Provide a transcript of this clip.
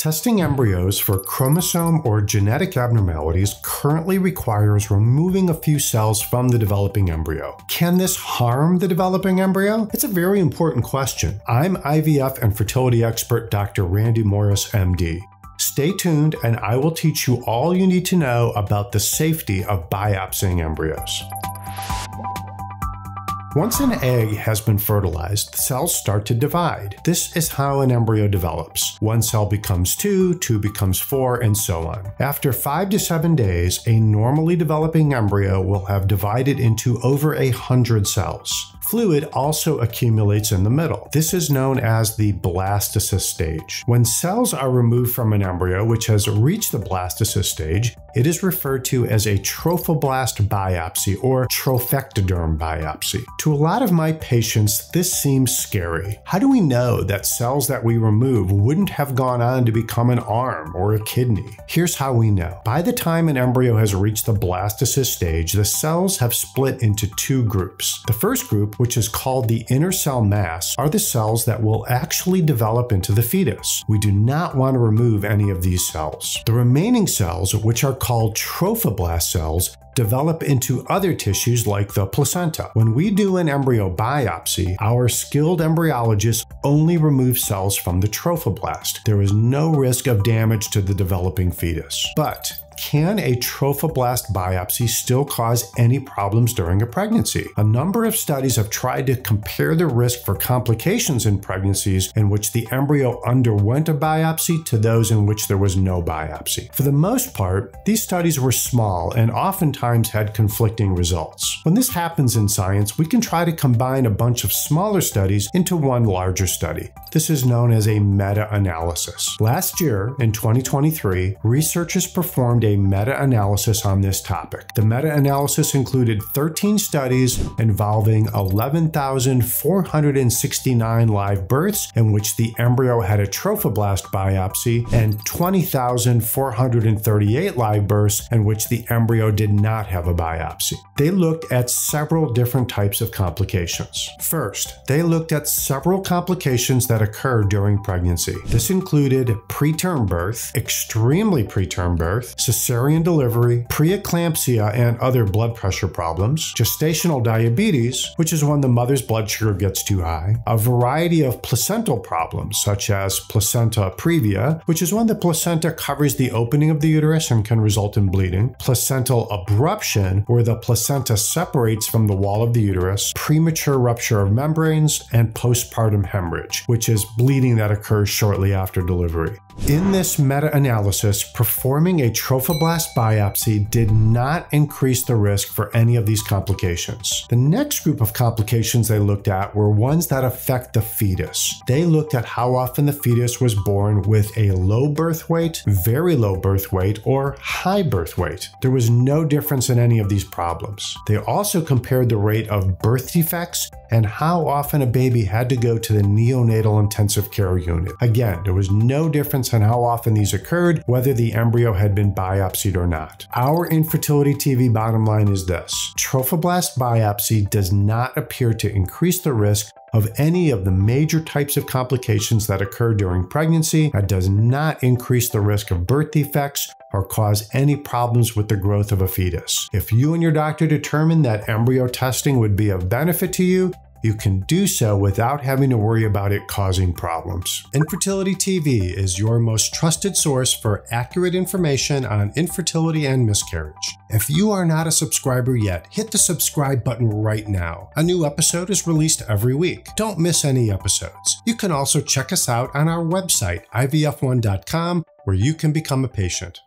Testing embryos for chromosome or genetic abnormalities currently requires removing a few cells from the developing embryo. Can this harm the developing embryo? It's a very important question. I'm IVF and fertility expert Dr. Randy Morris, MD. Stay tuned, and I will teach you all you need to know about the safety of biopsying embryos. Once an egg has been fertilized, the cells start to divide. This is how an embryo develops. One cell becomes two, two becomes four, and so on. After five to seven days, a normally developing embryo will have divided into over a hundred cells. Fluid also accumulates in the middle. This is known as the blastocyst stage. When cells are removed from an embryo which has reached the blastocyst stage, it is referred to as a trophoblast biopsy or trophectoderm biopsy. To a lot of my patients, this seems scary. How do we know that cells that we remove wouldn't have gone on to become an arm or a kidney? Here's how we know. By the time an embryo has reached the blastocyst stage, the cells have split into two groups. The first group which is called the inner cell mass, are the cells that will actually develop into the fetus. We do not want to remove any of these cells. The remaining cells, which are called trophoblast cells, develop into other tissues like the placenta. When we do an embryo biopsy, our skilled embryologists only remove cells from the trophoblast. There is no risk of damage to the developing fetus. But can a trophoblast biopsy still cause any problems during a pregnancy? A number of studies have tried to compare the risk for complications in pregnancies in which the embryo underwent a biopsy to those in which there was no biopsy. For the most part, these studies were small and oftentimes had conflicting results. When this happens in science, we can try to combine a bunch of smaller studies into one larger study. This is known as a meta analysis. Last year, in 2023, researchers performed a meta analysis on this topic. The meta analysis included 13 studies involving 11,469 live births in which the embryo had a trophoblast biopsy and 20,438 live births in which the embryo did not have a biopsy. They looked at several different types of complications. First, they looked at several complications that occur during pregnancy. This included preterm birth, extremely preterm birth, cesarean delivery, preeclampsia and other blood pressure problems, gestational diabetes, which is when the mother's blood sugar gets too high, a variety of placental problems such as placenta previa, which is when the placenta covers the opening of the uterus and can result in bleeding, placental abruption, where the placenta separates from the wall of the uterus, premature rupture of membranes, and postpartum hemorrhage, which is bleeding that occurs shortly after delivery. In this meta analysis, performing a trophoblast biopsy did not increase the risk for any of these complications. The next group of complications they looked at were ones that affect the fetus. They looked at how often the fetus was born with a low birth weight, very low birth weight, or high birth weight. There was no difference in any of these problems. They also compared the rate of birth defects and how often a baby had to go to the neonatal intensive care unit. Again, there was no difference in how often these occurred, whether the embryo had been biopsied or not. Our infertility TV bottom line is this trophoblast biopsy does not appear to increase the risk of any of the major types of complications that occur during pregnancy. It does not increase the risk of birth defects or cause any problems with the growth of a fetus. If you and your doctor determine that embryo testing would be of benefit to you, you can do so without having to worry about it causing problems. Infertility TV is your most trusted source for accurate information on infertility and miscarriage. If you are not a subscriber yet, hit the subscribe button right now. A new episode is released every week. Don't miss any episodes. You can also check us out on our website, ivf1.com, where you can become a patient.